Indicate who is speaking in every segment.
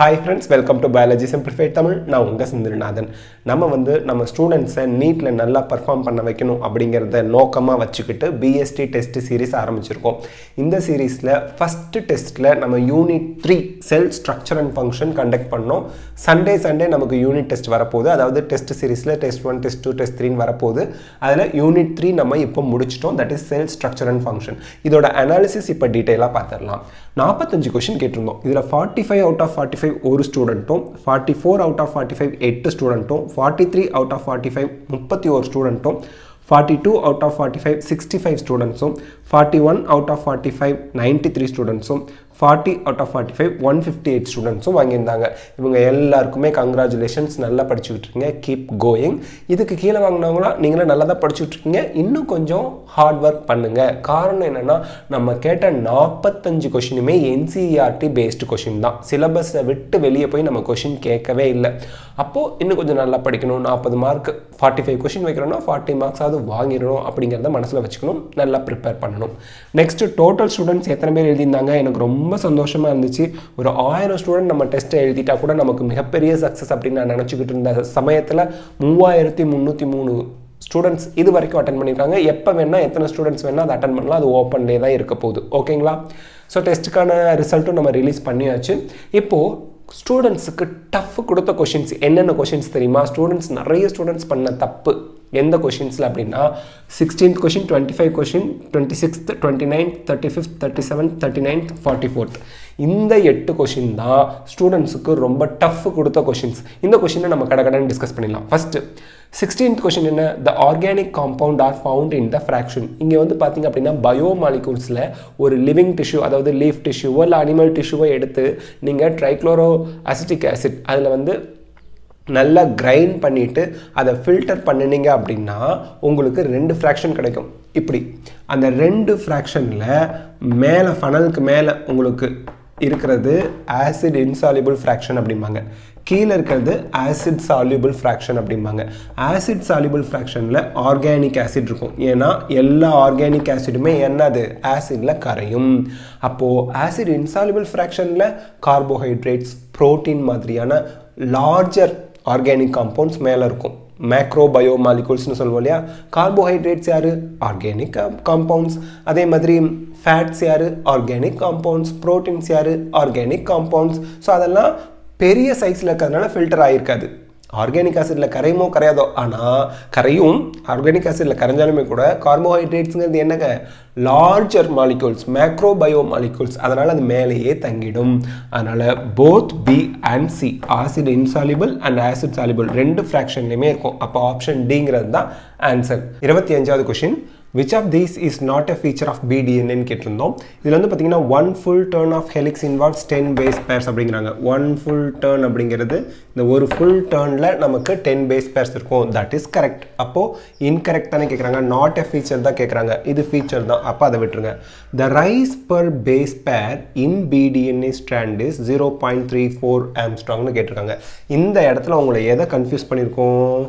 Speaker 1: Hi friends welcome to biology simplified Tamil நான் உங்கள் சிந்திரநாதன். நம்ம வந்து நம்ம ஸ்டூடெண்ட்ஸை நீட்டில் நல்லா பர்ஃபார்ம் பண்ண வைக்கணும் அப்படிங்கிறத நோக்கமாக வச்சுக்கிட்டு பிஎஸ்டி டெஸ்ட் சீரிஸ் ஆரம்பிச்சிருக்கோம். இந்த சீரீஸில் ஃபஸ்ட்டு டெஸ்ட்டில் நம்ம unit three cell structure and function conduct பண்ணோம். சண்டே சண்டே நமக்கு யூனிட் டெஸ்ட் வரப்போகுது. அதாவது டெஸ்ட் சீரிஸில் test one test two test த்ரீன்னு வரப்போகுது. அதில் யூனிட் த்ரீ நம்ம இப்போ முடிச்சிட்டோம். That is cell structure and function இதோட அனாலிசிஸ் இப்போ டீட்டெயிலாக பார்த்துடலாம். நாற்பத்தஞ்சு கொஷின் கேட்டிருந்தோம். இதில் forty five out of forty five ஒரு ஸ்டூடெண்ட்டும் forty four out of forty five எட்டு ஸ்டூடெண்ட்டும் forty three out of forty five முப்பத்தி ஒரு ஸ்டூடெண்ட்டும் forty two out of forty five sixty five ஸ்டூடெண்ட்ஸும் forty one out of forty five ninety three ஸ்டூடெண்ட்ஸும் forty out of forty five one fifty eight ஸ்டூடெண்ட்ஸும் வாங்கியிருந்தாங்க. இவங்க எல்லாருக்குமே congratulations நல்லா படிச்சுக்கிட்டு இருக்கீங்க கீப் கோயிங் இதுக்கு கீழே வாங்கினவங்களாம் நீங்களும் நல்லா தான் படிச்சுட்டு இருக்கீங்க இன்னும் கொஞ்சம் ஹார்ட் ஒர்க் பண்ணுங்கள் காரணம் என்னென்னா நம்ம கேட்ட நாற்பத்தஞ்சு கொஷினுமே என்சிஇஆர்டி பேஸ்டு கொஷின் தான். சிலபஸை விட்டு வெளியே போய் நம்ம கொஷின் கேட்கவே இல்லை. அப்போது இன்னும் கொஞ்சம் நல்லா படிக்கணும். நாற்பது மார்க் ஃபார்ட்டி ஃபைவ் கொஷின் வைக்கிறோம்னா ஃபார்ட்டி மார்க்ஸாவது வாங்கிடணும் அப்படிங்கிறத மனசில் வச்சுக்கணும். நல்லா ப்ரிப்பேர் பண்ணணும். நெக்ஸ்ட்டு டோட்டல் ஸ்டூடெண்ட்ஸ் எத்தனை பேர் எழுதியிருந்தாங்க? எனக்கு ரொம்ப ரொம்ப சந்தோஷமாக இருந்துச்சு. ஒரு ஆயிரம் ஸ்டூடெண்ட் நம்ம டெஸ்ட்டை எழுதிட்டா கூட நமக்கு மிகப்பெரிய சக்ஸஸ் அப்படின்னு நான் நினச்சிக்கிட்டு இருந்த சமயத்தில் மூவாயிரத்தி முந்நூற்றி மூணு ஸ்டூடெண்ட்ஸ் இது வரைக்கும் அட்டன் பண்ணியிருக்காங்க எப்போ வேணால் எத்தனை ஸ்டூடெண்ட்ஸ் வேணால் அதை அட்டன் பண்ணலாம். அது ஓப்பன்லேயே தான் இருக்க போகுது. ஓகேங்களா ஸோ டெஸ்ட்டுக்கான ரிசல்ட்டும் நம்ம ரிலீஸ் பண்ணியாச்சு. இப்போது ஸ்டூடெண்ட்ஸுக்கு டஃப் கொடுத்த கொஷின்ஸ் என்னென்ன கொஷின்ஸ் தெரியுமா? ஸ்டூடெண்ட்ஸ் நிறைய ஸ்டூடெண்ட்ஸ் பண்ண தப்பு. எந்த கொஷின்ஸில் அப்படின்னா sixteenth question twenty five question twenty sixth twenty ninth thirty fifth thirty seventh thirty ninth forty fourth இந்த எட்டு கொஷின் தான் ஸ்டூடெண்ட்ஸுக்கு ரொம்ப டஃப் கொடுத்த கொஷின்ஸ் இந்த கொஷினை நம்ம கடகடன்னு டிஸ்கஸ் பண்ணிடலாம். ஃபஸ்ட்டு சிக்ஸ்டீன்த் கொஷின் என்ன? The organic compound are found in the fraction இங்கே வந்து பார்த்தீங்க அப்படின்னா பயோ மாலிகூல்ஸில் ஒரு லிவிங் டிஷ்யூ அதாவது லீஃப் டிஷ்யூவோ இல்லை அனிமல் டிஷ்யூவோ எடுத்து நீங்கள் ட்ரைக்ளோரோ அசிட்டிக் ஆசிட் அதில் வந்து நல்லா கிரைண்ட் பண்ணிவிட்டு அதை ஃபில்டர் பண்ணினீங்க அப்படின்னா உங்களுக்கு ரெண்டு ஃப்ராக்ஷன் கிடைக்கும். இப்படி. அந்த ரெண்டு ஃப்ராக்ஷனில் மேலே ஃபனலுக்கு மேலே உங்களுக்கு இருக்கிறது ஆசிட் இன்சாலிபிள் ஃப்ராக்ஷன் அப்படிம்பாங்க. கீழே இருக்கிறது ஆசிட் சால்யூபிள் ஃப்ராக்ஷன் அப்படிம்பாங்க. ஆசிட் சால்யூபிள் ஃப்ராக்ஷனில் ஆர்கானிக் ஆசிட் இருக்கும். ஏன்னா எல்லா ஆர்கானிக் ஆசிடுமே என்னது? ஆசிடில் கரையும். அப்போது ஆசிட் இன்சால்யூபிள் ஃப்ராக்ஷனில் கார்போஹைட்ரேட்ஸ் ப்ரோட்டீன் மாதிரியான லார்ஜர் ஆர்கானிக் காம்பவுண்ட்ஸ் மேலே இருக்கும். மேக்ரோ பயோ மாலிகூல்ஸ்னு சொல்லுவோம் இல்லையா? கார்போஹைட்ரேட்ஸ் யார்? ஆர்கானிக் காம்பவுண்ட்ஸ் அதே மாதிரி ஃபேட்ஸ் யார்? ஆர்கானிக் காம்பவுண்ட்ஸ் ப்ரோட்டீன்ஸ் யார்? ஆர்கானிக் காம்பவுண்ட்ஸ் ஸோ அதெல்லாம் பெரிய சைஸில் இருக்கிறதுனால ஃபில்டர் ஆகிருக்காது ஆர்கானிக் ஆசிடில் கரையுமோ கரையாதோ ஆனால் கரையும் ஆர்கானிக் ஆசிடில் கரைஞ்சாலுமே கூட கார்போஹைட்ரேட்ஸுங்கிறது என்னங்க? Larger molecules macro biomolecules அதனால் அது மேலேயே தங்கிடும். அதனால் both B and C acid insoluble and acid soluble ரெண்டு ஃப்ராக்ஷன்லையுமே இருக்கும். அப்போ ஆப்ஷன் டிங்கிறது தான் ஆன்சர் இருபத்தி அஞ்சாவது question which of these is not a feature of பிடிஎன்னு கேட்டிருந்தோம். இதில் வந்து பார்த்தீங்கன்னா one full turn of helix involves ten base pairs அப்படிங்கிறாங்க. ஒன் ஃபுல் டேர்ன் அப்படிங்கிறது இந்த ஒரு ஃபுல் டேர்னில் நமக்கு டென் பேஸ் பேர்ஸ் இருக்கும். தட் இஸ் கரெக்ட் அப்போது இன்கரெக்ட் தானே கேட்குறாங்க நாட் அ ஃபீச்சர் தான் கேட்குறாங்க இது ஃபீச்சர் தான். அப்போ அதை விட்டுருங்க. த rise per base pair in B DNA strand is zero point three four ஆம்ஸ்ட்ராங்னு கேட்டிருக்காங்க. இந்த இடத்துல உங்களை எதை கன்ஃபியூஸ் பண்ணியிருக்கோம்?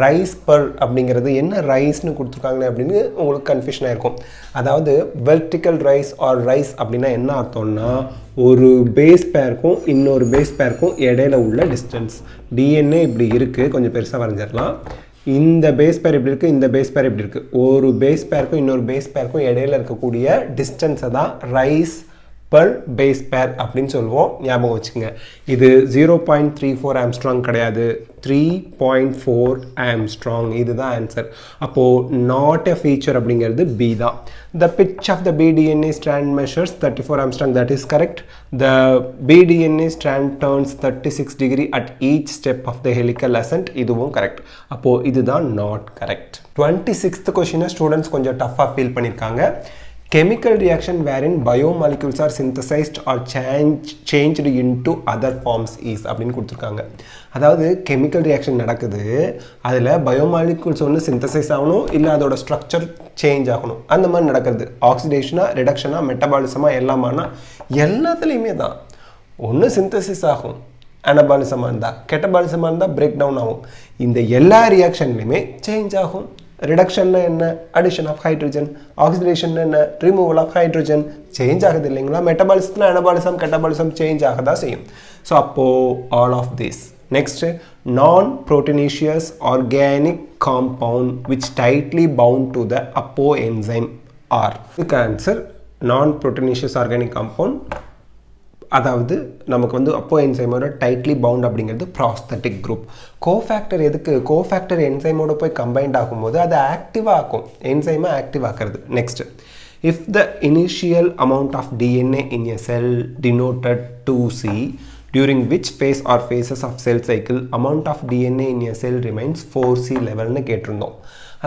Speaker 1: ரைஸ் பர் அப்படிங்கிறது என்ன ரைஸ்னு கொடுத்துருக்காங்க அப்படின்னு உங்களுக்கு கன்ஃபியூஷன் ஆகிருக்கும் அதாவது வெர்டிக்கல் ரைஸ் ஆர் ரைஸ் அப்படின்னா என்ன அர்த்தம்னா ஒரு பேஸ் பேருக்கும் இன்னொரு பேஸ் பேருக்கும் இடையில உள்ள டிஸ்டன்ஸ் டிஎன்ஏ இப்படி இருக்குது கொஞ்சம் பெருசாக வரைஞ்சிடலாம். இந்த பேஸ் பேர் இப்படி இருக்குது இந்த பேஸ் பேர் இப்படி இருக்குது ஒரு பேஸ் பேருக்கும் இன்னொரு பேஸ் பேருக்கும் இடையில இருக்கக்கூடிய டிஸ்டன்ஸை தான் ரைஸ் பர் பேஸ் பேர் அப்படின்னு சொல்லுவோம். ஞாபகம் வச்சுக்கோங்க. இது zero point three four angstrom கிடையாது. த்ரீ பாயிண்ட் ஃபோர் ஆம்ஸ்ட்ராங் இதுதான் ஆன்சர் அப்போது நாட் எ ஃபீச்சர் அப்படிங்கிறது பி தான். The pitch of the B DNA strand measures thirty four angstrom that is correct the B DNA strand turns thirty six degree at each step of the helical ascent இதுவும் correct அப்போது இதுதான் not correct twenty sixth கொஷினை students கொஞ்சம் டஃப்பாக feel பண்ணியிருக்காங்க chemical reaction wherein biomolecules are synthesized or change, changed into other forms is அப்படின்னு கொடுத்துருக்காங்க. அதாவது கெமிக்கல் ரியாக்ஷன் நடக்குது அதில் பயோமாலிகுல்ஸ் ஒன்று சிந்தசைஸ் ஆகணும் இல்லை அதோட ஸ்ட்ரக்சர் சேஞ்ச் ஆகணும். அந்த மாதிரி நடக்கிறது. ஆக்சிடேஷனாக ரிடக்ஷனாக மெட்டபாலிசமாக எல்லாமானா எல்லாத்துலேயுமே தான் ஒன்று சிந்தசிஸ் ஆகும் அனபாலிசமாக இருந்தால் கெட்டபாலிசமாக இருந்தால் பிரேக் டவுன் ஆகும். இந்த எல்லா ரியாக்ஷன்லையுமே சேஞ்ச் ஆகும். ரிடக்ஷன் என்ன அடிஷன் ஆஃப் ஹைட்ரஜன் ஆக்சிடேஷன் என்ன ரிமூவல் ஆஃப் ஹைட்ரஜன் சேஞ்ச் ஆகுது இல்லைங்களா மெட்டபாலிசத்தில் அனபாலிசம் கெட்டபாலிசம் சேஞ்ச் ஆக தான் செய்யும் ஸோ அப்போது all of this next non proteinaceous organic compound which tightly bound to the apoenzyme or இதுக்கு answer non proteinaceous organic compound அதாவது நமக்கு வந்து அப்போ என்சைமோட டைட்லி பவுண்ட் அப்படிங்கிறது ப்ராஸ்தட்டிக் குரூப் கோஃபேக்டர் எதுக்கு? கோஃபேக்டர் என்சைமோட போய் கம்பைண்ட் ஆகும்போது அது ஆக்டிவாக ஆக்கும். என்சைமாக active ஆக்கிறது. Next if the initial amount of DNA in a cell denoted two C during which phase or phases of cell cycle amount of DNA in a cell remains four C லெவல்னு கேட்டிருந்தோம்.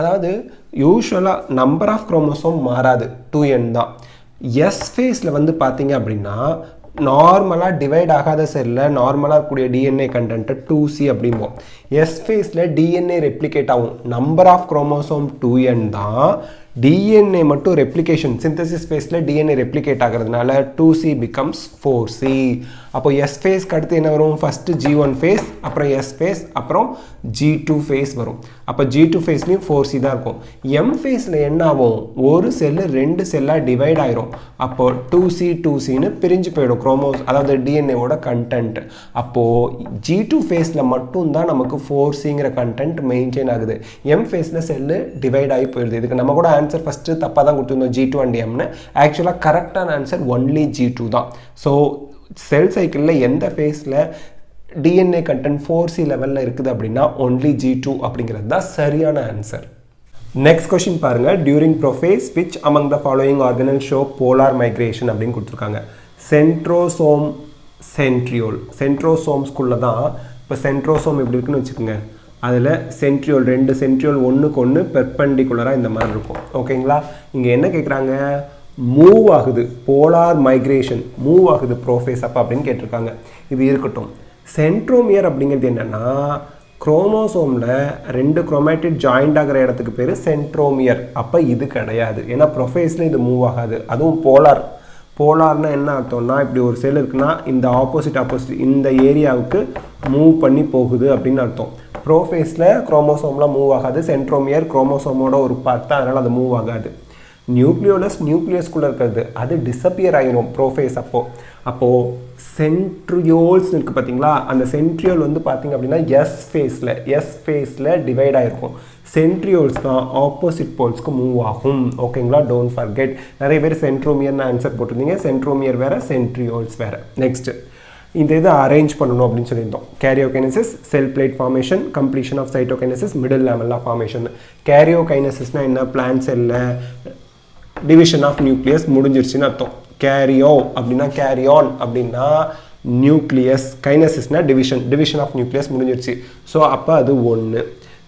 Speaker 1: அதாவது யூஸ்வலாக number of chromosome மாறாது. Two N தான். S ஃபேஸில் வந்து பார்த்தீங்க அப்படின்னா நார்மலாக டிவைட் ஆகாத செல்லில் நார்மலாக இருக்கக்கூடிய டிஎன்ஏ கண்டென்ட்டை டூ சி அப்படிம்போம். எஸ் ஃபேஸில் டிஎன்ஏ ரெப்ளிகேட் ஆகும் number of chromosome two N தான் டிஎன்ஏ மட்டும் ரெப்ளிகேஷன் சிந்தசிஸ் ஃபேஸில் டிஎன்ஏ ரெப்ளிகேட் ஆகிறதுனால two C becomes four C அப்போ எஸ் ஃபேஸ்க்கு அடுத்து என்ன வரும்? ஃபஸ்ட்டு ஜி ஒன் ஃபேஸ் அப்புறம் எஸ் ஃபேஸ் அப்புறம் ஜி டூ ஃபேஸ் வரும். அப்போ ஜி டூ ஃபேஸ்லேயும் ஃபோர் சி தான் இருக்கும். எம் ஃபேஸில் என்ன ஆகும்? ஒரு செல்லு ரெண்டு செல்லாக டிவைட் ஆயிரும். அப்போ டூ சி டூ சின்னு பிரிஞ்சு போயிடும் குரோமோஸ் அதாவது டிஎன்ஏவோட கண்டென்ட் அப்போது ஜி டூ ஃபேஸில் மட்டும்தான் நமக்கு ஃபோர் சிங்கிற கண்டென்ட் மெயின்டைன் ஆகுது. எம் ஃபேஸில் செல்லு டிவைட் ஆகி போயிடுது இதுக்கு நம்ம கூட ஆன்சர் ஃபஸ்ட்டு தப்பாக தான் கொடுத்துருந்தோம் ஜி டூ அண்ட் எம்னு ஆக்சுவலாக கரெக்டான ஆன்சர் ஒன்லி ஜி டூ தான். ஸோ செல் சைக்கிளில் எந்த ஃபேஸில் டிஎன்ஏ கண்டென்ட் ஃபோர் சி லெவலில் இருக்குது அப்படின்னா ஒன்லி ஜி டூ அப்படிங்கிறது தான் சரியான ஆன்சர் நெக்ஸ்ட் கொஷின் பாருங்க. During prophase which among the following organelle show polar migration அப்படின்னு கொடுத்துருக்காங்க. சென்ட்ரோசோம் சென்ட்ரியோல் சென்ட்ரோசோம்ஸ்குள்ளே தான் இப்போ சென்ட்ரோசோம் எப்படி இருக்குன்னு வச்சுக்கோங்க. அதில் சென்ட்ரியோல் ரெண்டு சென்ட்ரியோல் ஒன்றுக்கு ஒன்று பெர்பெண்டிகுலராக இந்த மாதிரி இருக்கும். ஓகேங்களா இங்கே என்ன கேட்குறாங்க மூவ் ஆகுது. போலார் மைக்ரேஷன் மூவ் ஆகுது ப்ரோஃபேஸ் அப்போ அப்படின்னு கேட்டிருக்காங்க. இது இருக்கட்டும். சென்ட்ரோமியர் அப்படிங்கிறது என்னென்னா குரோமோசோமில் ரெண்டு குரோமேட்டிட் ஜாயிண்ட் ஆகிற இடத்துக்கு பேர் சென்ட்ரோமியர். அப்போ இது கிடையாது. ஏன்னா ப்ரொஃபைஸில் இது மூவ் ஆகாது. அதுவும் போலார். போலார்னால் என்ன அர்த்தம்னா இப்படி ஒரு செல் இருக்குன்னா இந்த ஆப்போசிட் ஆப்போசிட் இந்த ஏரியாவுக்கு மூவ் பண்ணி போகுது அப்படின்னு அர்த்தம். ப்ரோஃபேஸில் குரோமோசோம்லாம் மூவ் ஆகாது. சென்ட்ரோமியர் குரோமோசோமோட ஒரு பார்ட் தான். அதனால் அது மூவ் ஆகாது. நியூக்ளியோலஸ் நியூக்ளியஸ்குள்ளே இருக்கிறது. அது டிஸப்பியர் ஆகிரும் ப்ரோஃபேஸ் அப்போது அப்போது சென்ட்ரியோல்ஸ் இருக்குது பார்த்தீங்களா அந்த சென்ட்ரியோல் வந்து பார்த்தீங்க அப்படின்னா எஸ் ஃபேஸில் எஸ் ஃபேஸில் டிவைட் ஆகிருக்கும் சென்ட்ரியோல்ஸ் தான் ஆப்போசிட் போல்ஸ்க்கு மூவ் ஆகும். ஓகேங்களா டோன்ட் ஃபர்கெட் நிறைய பேர் சென்ட்ரோமியர்னு ஆன்சர் போட்டிருந்தீங்க. சென்ட்ரோமியர் வேறு சென்ட்ரியோல்ஸ் வேறு. நெக்ஸ்ட்டு இந்த இதை அரேஞ்ச் பண்ணணும் அப்படின்னு சொல்லியிருந்தோம். Karyokinesis cell plate formation completion of cytokinesis middle லெவலில் ஃபார்மேஷன் கேரியோகைனசிஸ்னால் என்ன? பிளான் செல்லில் டிவிஷன் ஆஃப் நியூக்ளியஸ் முடிஞ்சிருச்சுன்னு அர்த்தம். கேரியோ அப்படின்னா கேரியான் அப்படின்னா நியூக்ளியஸ் கைனசிஸ்னா டிவிஷன் டிவிஷன் ஆஃப் நியூக்ளியஸ் முடிஞ்சிருச்சு. ஸோ அப்போ அது ஒன்று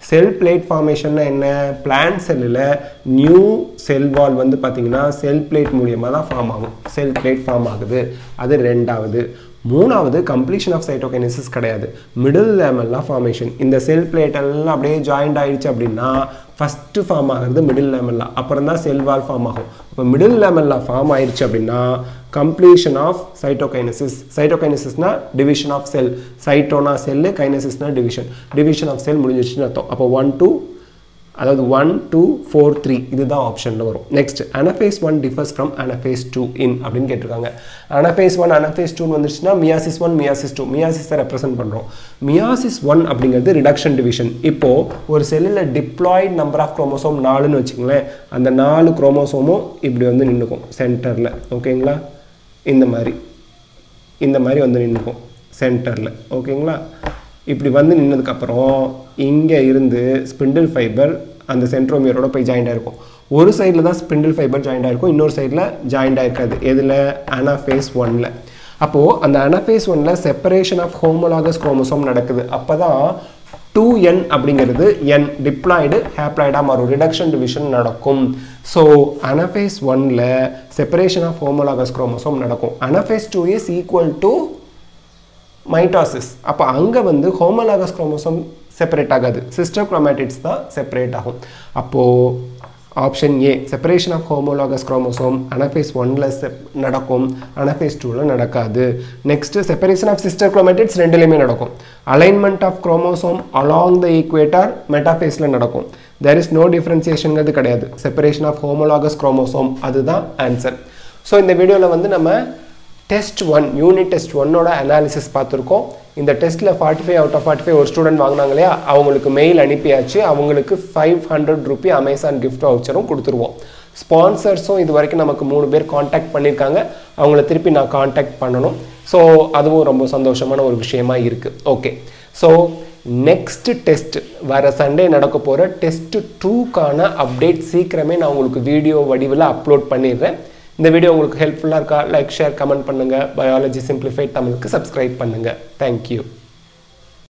Speaker 1: செல் பிளேட் ஃபார்மேஷன்னா என்ன? பிளான் செல்லில் நியூ செல் வால் வந்து பார்த்தீங்கன்னா செல் பிளேட் மூலியமாக தான் ஃபார்ம் ஆகும். செல் பிளேட் ஃபார்ம் ஆகுது. அது ரெண்டாவது. மூணாவது கம்ப்ளீஷன் ஆஃப் சைட்டோகைனசிஸ் கிடையாது. மிடில் லேமெல்லாம் ஃபார்மேஷன் இந்த செல் பிளேட் எல்லாம் அப்படியே ஜாயிண்ட் ஆயிடுச்சு அப்படின்னா ஃபஸ்ட்டு ஃபார்ம் ஆகிறது மிடில் லேமெல்லா அப்புறம் தான் செல் வால் ஃபார்ம் ஆகும். இப்போ மிடில் லேமெல்லா ஃபார்ம் ஆயிடுச்சு அப்படின்னா கம்ப்ளீஷன் ஆஃப் சைட்டோகைனசிஸ் சைட்டோகைனசிஸ்னா டிவிஷன் ஆஃப் செல் சைட்டோனா செல்லு கைனசிஸ்னா டிவிஷன் டிவிஷன் ஆஃப் செல் முடிஞ்சிருச்சுன்னு அர்த்தம். அப்போ ஒன் டூ அதாவது ஒன் டூ ஃபோர் த்ரீ இதுதான் ஆப்ஷனில் வரும். Next anaphase one differs from anaphase two in அப்படின்னு கேட்டிருக்காங்க. அனஃபேஸ் ஒன் அனஃபேஸ் டூன்னு வந்துருச்சுன்னா மியாசிஸ் ஒன் மியாசிஸ் டூ மியாசிஸை ரெப்ரசென்ட் பண்ணுறோம் மியாசிஸ் ஒன் அப்படிங்கிறது ரிடக்ஷன் டிவிஷன் இப்போது ஒரு செல்லில் டிப்ளாய்ட் நம்பர் ஆஃப் குரோமோசோம் நாலுன்னு வச்சுங்களேன் அந்த நாலு குரோமோசோமும் இப்படி வந்து நின்றுக்கும் சென்டரில் ஓகேங்களா இந்த மாதிரி. இந்த மாதிரி வந்து நின்றுக்கும் சென்டரில் ஓகேங்களா இப்படி வந்து நின்னதுக்கப்புறம் இங்கே இருந்து ஸ்பிண்டில் ஃபைபர் அந்த சென்ட்ரோமியரோட போய் ஜாயிண்ட் ஆகிருக்கும் ஒரு சைடில் தான் ஸ்பிண்டில் ஃபைபர் ஜாயிண்ட் ஆகிருக்கும் இன்னொரு சைடில் ஜாயிண்ட் ஆகிருக்காது எதில்? அனாஃபேஸ் ஒனில் அப்போது அந்த அனாஃபேஸ் ஒனில் செப்பரேஷன் ஆஃப் ஹோமோலாகஸ் குரோமோசோம் நடக்குது. அப்போ தான் டூ என் அப்படிங்கிறது என் டிப்ளாய்டு ஹேப்ளாய்டாக மாறும். ரிடக்ஷன் டிவிஷன் நடக்கும். ஸோ அனஃபேஸ் ஒனில் செப்பரேஷன் ஆஃப் ஹோமோலாகஸ் குரோமோசோம் நடக்கும். Anaphase two is equal to mitosis அப்போ அங்கே வந்து ஹோமலாகஸ் குரோமோசோம் செப்பரேட் ஆகாது. சிஸ்டர் குரோமேட்டிட்ஸ் தான் செப்பரேட் ஆகும். அப்போது option A separation of homologous chromosome anaphase ஒன்ல நடக்கும். அனஃபேஸ் டூவில் நடக்காது. Next separation of sister chromatids ரெண்டுலேயுமே நடக்கும். Alignment of chromosome along the equator மெட்டாஃபேஸில் நடக்கும். தெர் இஸ் நோ டிஃப்ரென்சியேஷனுங்கிறது கிடையாது. செப்பரேஷன் ஆஃப் ஹோமோலாகஸ் குரோமோசோம் அதுதான் ஆன்சர் ஸோ இந்த வீடியோவில் வந்து நம்ம டெஸ்ட் ஒன் யூனிட் டெஸ்ட் ஒன்னோட அனாலிசிஸ் பார்த்துருக்கோம். இந்த டெஸ்ட்டில் forty five out of forty five ஒரு ஸ்டூடெண்ட் வாங்கினாங்க இல்லையா? அவங்களுக்கு மெயில் அனுப்பியாச்சு. அவங்களுக்கு five hundred rupee Amazon gift வவுச்சரும் கொடுத்துருவோம். ஸ்பான்சர்ஸும் இது வரைக்கும் நமக்கு மூணு பேர் காண்டாக்ட் பண்ணியிருக்காங்க. அவங்கள திருப்பி நான் காண்டாக்ட் பண்ணணும். ஸோ அதுவும் ரொம்ப சந்தோஷமான ஒரு விஷயமா இருக்குது ஓகே ஸோ நெக்ஸ்ட் டெஸ்ட் வர சண்டே நடக்க போகிற டெஸ்ட் டூக்கான அப்டேட் சீக்கிரமே நான் உங்களுக்கு வீடியோ வடிவில் அப்லோட் பண்ணிடுறேன். இந்த வீடியோ உங்களுக்கு ஹெல்ப்ஃபுல்லாக இருக்கா? லைக் ஷேர் கமெண்ட் பண்ணுங்கள் பயாலஜி சிம்பிளிஃபைட் தமிழுக்கு சப்ஸ்கிரைப் பண்ணுங்கள் தேங்க்யூ